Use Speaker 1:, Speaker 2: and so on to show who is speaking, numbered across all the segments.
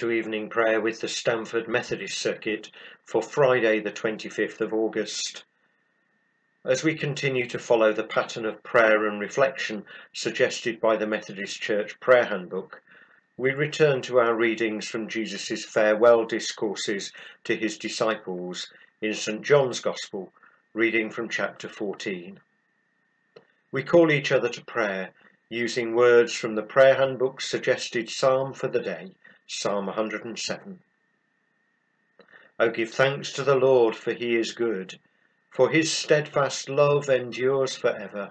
Speaker 1: To evening prayer with the Stamford Methodist Circuit for Friday, the 25th of August. As we continue to follow the pattern of prayer and reflection suggested by the Methodist Church Prayer Handbook, we return to our readings from Jesus' farewell discourses to his disciples in St John's Gospel, reading from chapter 14. We call each other to prayer using words from the Prayer Handbook's suggested psalm for the day Psalm 107. O give thanks to the Lord, for he is good, for his steadfast love endures for ever.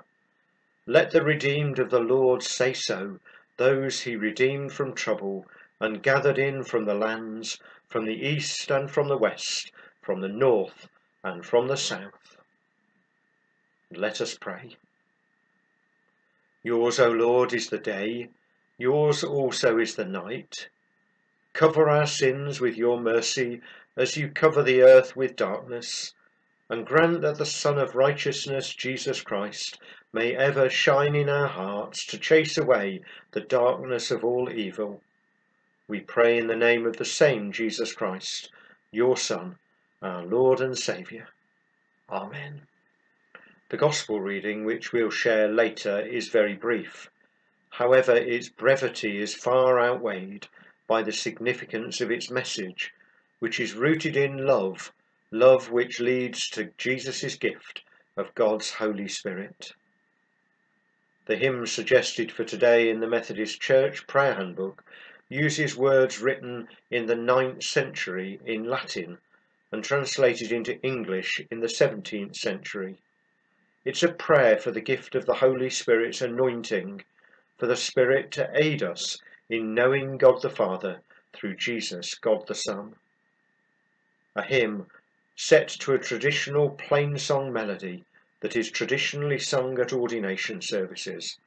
Speaker 1: Let the redeemed of the Lord say so, those he redeemed from trouble, and gathered in from the lands, from the east and from the west, from the north and from the south. Let us pray. Yours, O Lord, is the day, yours also is the night. Cover our sins with your mercy as you cover the earth with darkness, and grant that the Sun of Righteousness, Jesus Christ, may ever shine in our hearts to chase away the darkness of all evil. We pray in the name of the same Jesus Christ, your Son, our Lord and Saviour. Amen. The Gospel reading, which we'll share later, is very brief. However, its brevity is far outweighed by the significance of its message, which is rooted in love, love which leads to Jesus' gift of God's Holy Spirit. The hymn suggested for today in the Methodist Church Prayer Handbook uses words written in the 9th century in Latin and translated into English in the 17th century. It's a prayer for the gift of the Holy Spirit's anointing, for the Spirit to aid us in knowing God the Father through Jesus, God the Son. A hymn set to a traditional plain song melody that is traditionally sung at ordination services.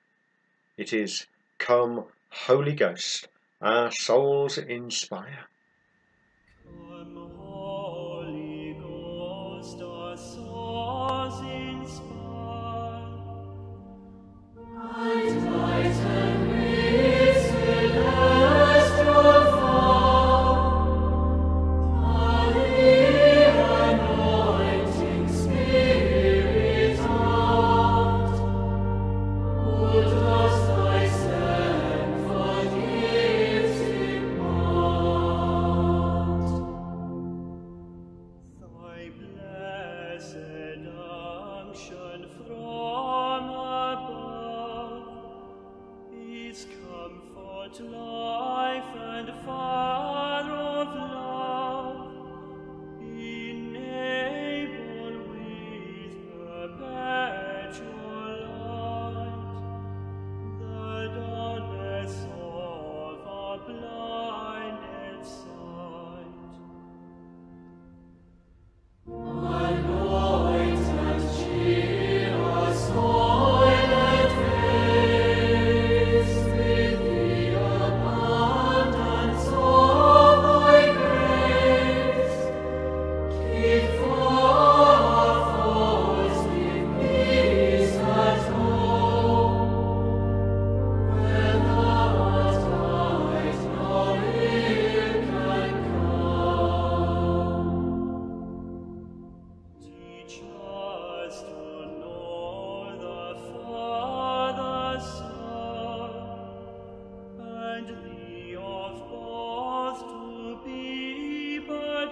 Speaker 1: It is Come, Holy Ghost, our souls inspire.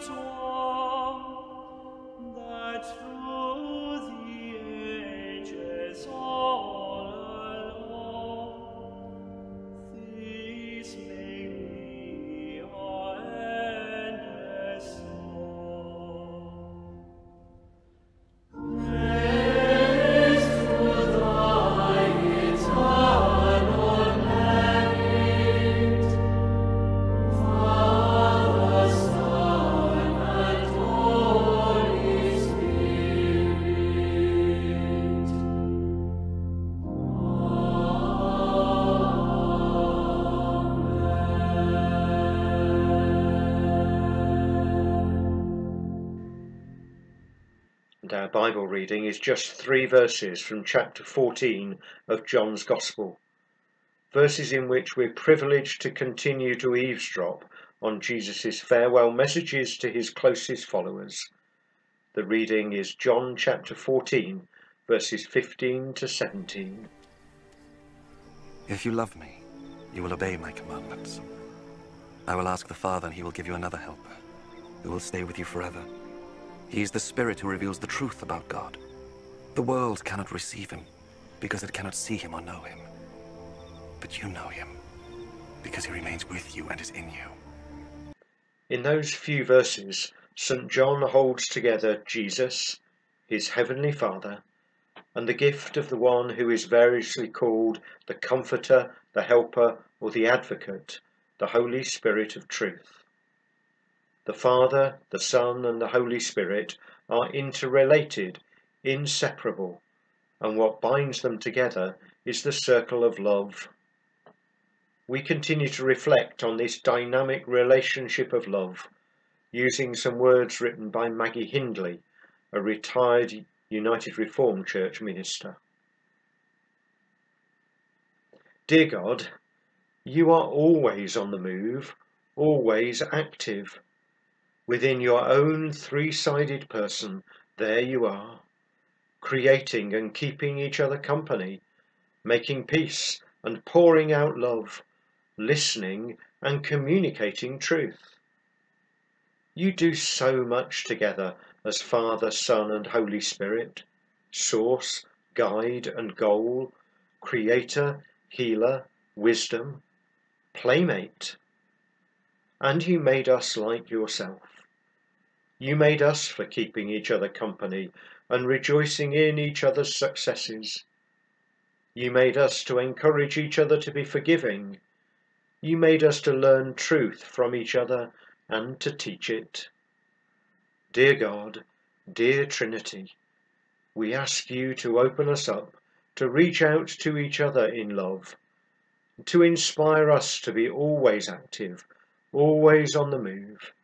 Speaker 1: And our uh, Bible reading is just three verses from chapter 14 of John's Gospel, verses in which we're privileged to continue to eavesdrop on Jesus' farewell messages to his closest followers. The reading is John chapter 14, verses 15 to 17.
Speaker 2: If you love me, you will obey my commandments. I will ask the Father, and he will give you another helper, who will stay with you forever. He is the Spirit who reveals the truth about God. The world cannot receive him, because it cannot see him or know him. But you know him, because he remains with you and is in you.
Speaker 1: In those few verses, St. John holds together Jesus, his heavenly Father, and the gift of the one who is variously called the Comforter, the Helper, or the Advocate, the Holy Spirit of truth. The Father, the Son, and the Holy Spirit are interrelated, inseparable, and what binds them together is the circle of love. We continue to reflect on this dynamic relationship of love using some words written by Maggie Hindley, a retired United Reformed Church minister. Dear God, you are always on the move, always active. Within your own three-sided person, there you are, creating and keeping each other company, making peace and pouring out love, listening and communicating truth. You do so much together as Father, Son, and Holy Spirit, source, guide, and goal, creator, healer, wisdom, playmate. And you made us like yourself. You made us for keeping each other company and rejoicing in each other's successes. You made us to encourage each other to be forgiving. You made us to learn truth from each other and to teach it. Dear God, dear Trinity, we ask you to open us up, to reach out to each other in love, to inspire us to be always active, always on the move,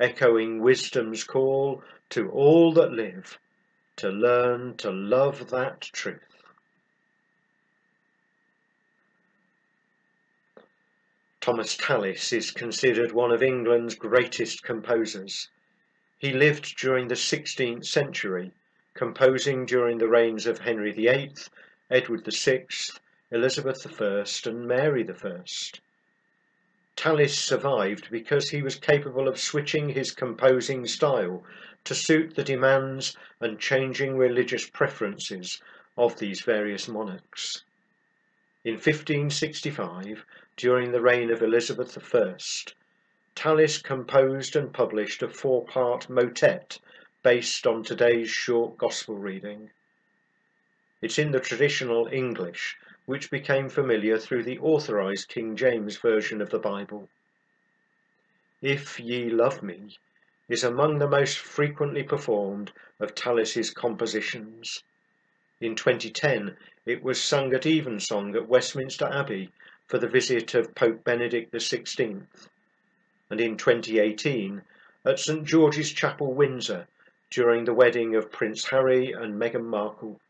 Speaker 1: echoing wisdom's call to all that live, to learn to love that truth. Thomas Tallis is considered one of England's greatest composers. He lived during the 16th century, composing during the reigns of Henry VIII, Edward VI, Elizabeth I, and Mary I. Tallis survived because he was capable of switching his composing style to suit the demands and changing religious preferences of these various monarchs. In 1565, during the reign of Elizabeth I, Tallis composed and published a four-part motet based on today's short gospel reading. It's in the traditional English, which became familiar through the authorized King James Version of the Bible. If Ye Love Me is among the most frequently performed of Tallis's compositions. In 2010, it was sung at evensong at Westminster Abbey for the visit of Pope Benedict XVI, and in 2018 at St George's Chapel, Windsor, during the wedding of Prince Harry and Meghan Markle.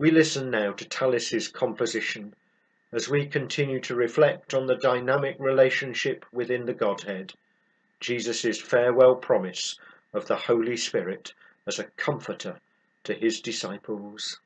Speaker 1: We listen now to Tallis's composition as we continue to reflect on the dynamic relationship within the Godhead, Jesus' farewell promise of the Holy Spirit as a comforter to his disciples.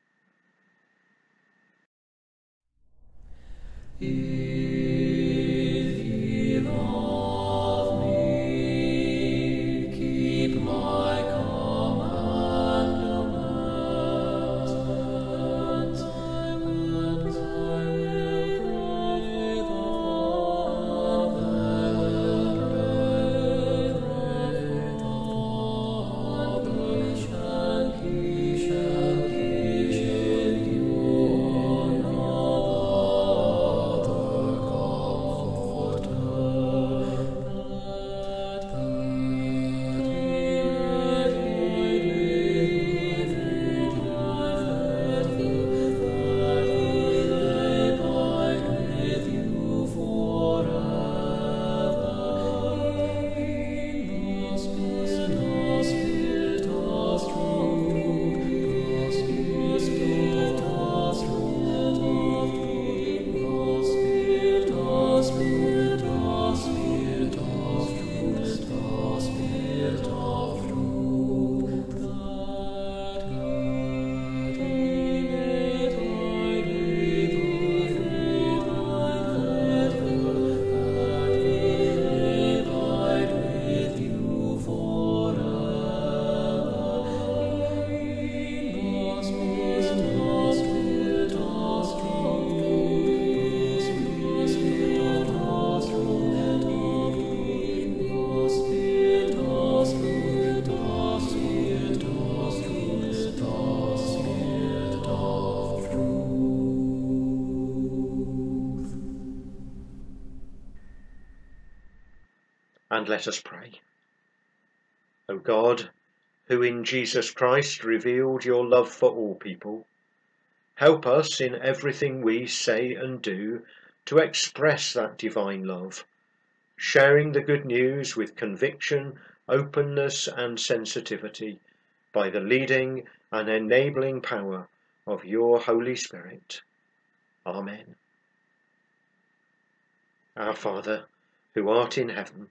Speaker 1: And let us pray. O God, who in Jesus Christ revealed your love for all people, help us in everything we say and do to express that divine love, sharing the good news with conviction, openness and sensitivity by the leading and enabling power of your Holy Spirit. Amen. Our Father, who art in heaven,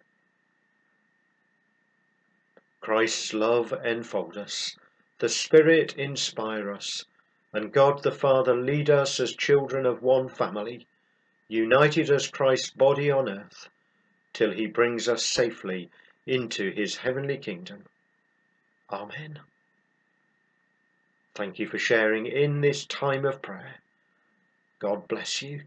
Speaker 1: Christ's love enfold us, the Spirit inspire us, and God the Father lead us as children of one family, united as Christ's body on earth, till he brings us safely into his heavenly kingdom. Amen. Thank you for sharing in this time of prayer. God bless you.